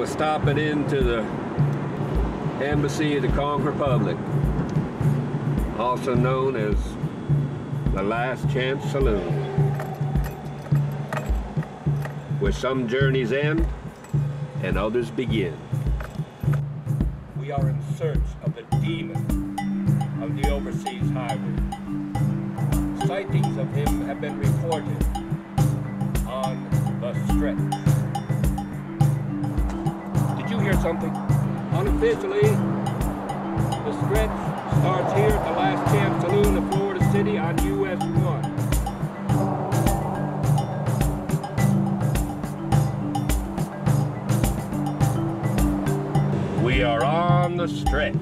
We're stopping into the Embassy of the Conch Republic, also known as the Last Chance Saloon, where some journeys end and others begin. We are in search of the demon of the overseas highway. Sightings of him have been reported on the stretch. Did you hear something? Unofficially, the stretch starts here at the Last Chance Saloon of Florida City on US 1. We are on the stretch.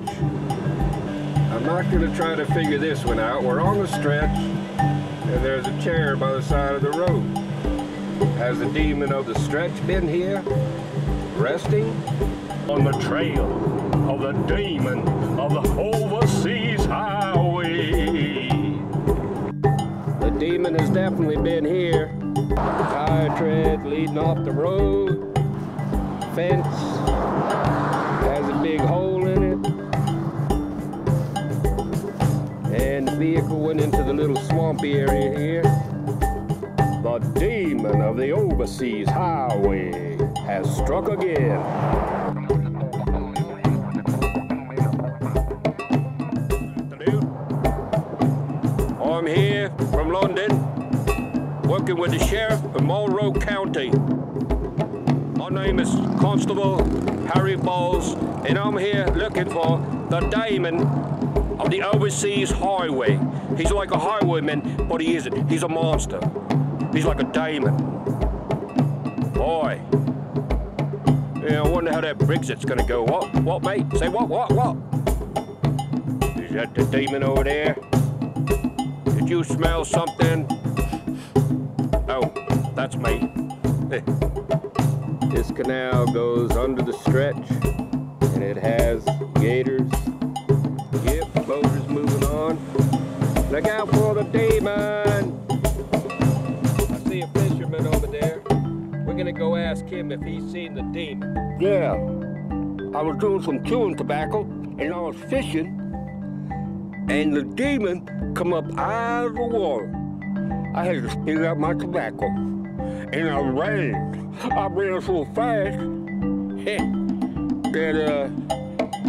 I'm not going to try to figure this one out. We're on the stretch, and there's a chair by the side of the road. Has the demon of the stretch been here, resting? On the trail of the demon of the overseas highway. The demon has definitely been here. Tire tread leading off the road. Fence has a big hole in it. And the vehicle went into the little swampy area here. The demon of the overseas highway has struck again. Here from London, working with the sheriff of Monroe County. My name is Constable Harry Bowles, and I'm here looking for the demon of the overseas highway. He's like a highwayman, but he isn't. He's a monster. He's like a demon. Boy. Yeah, I wonder how that Brexit's gonna go. What? What, mate? Say what? What? What? Is that the demon over there? You smell something? Oh, that's me. Eh. this canal goes under the stretch, and it has gators. Yep, boaters moving on. Look out for the demon! I see a fisherman over there. We're gonna go ask him if he's seen the demon. Yeah, I was doing some chewing tobacco, and I was fishing, and the demon come up out of the water. I had to spit out my tobacco, and I ran. I ran so fast that uh,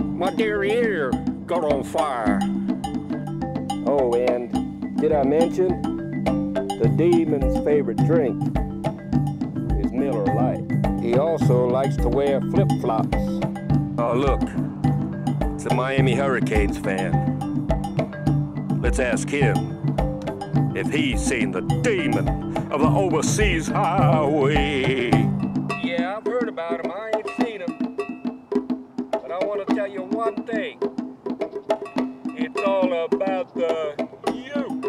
my derriere got on fire. Oh, and did I mention the demon's favorite drink is Miller Lite? He also likes to wear flip-flops. Oh, look, it's a Miami Hurricanes fan. Let's ask him if he's seen the demon of the overseas highway. Yeah, I've heard about him. I ain't seen him. But I want to tell U one thing. It's all about the you.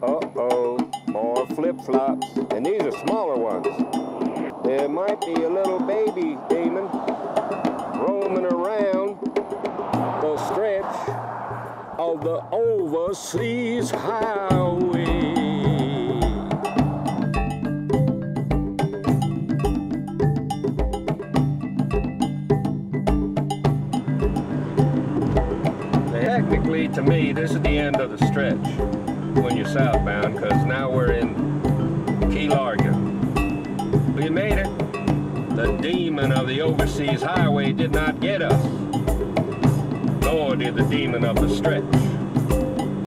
Uh-oh, more flip-flops. And these are smaller ones. There might be a little baby demon the overseas highway. Technically, to me, this is the end of the stretch when you're southbound, because now we're in Key Largo. We made it. The demon of the overseas highway did not get us nor did the demon of the stretch.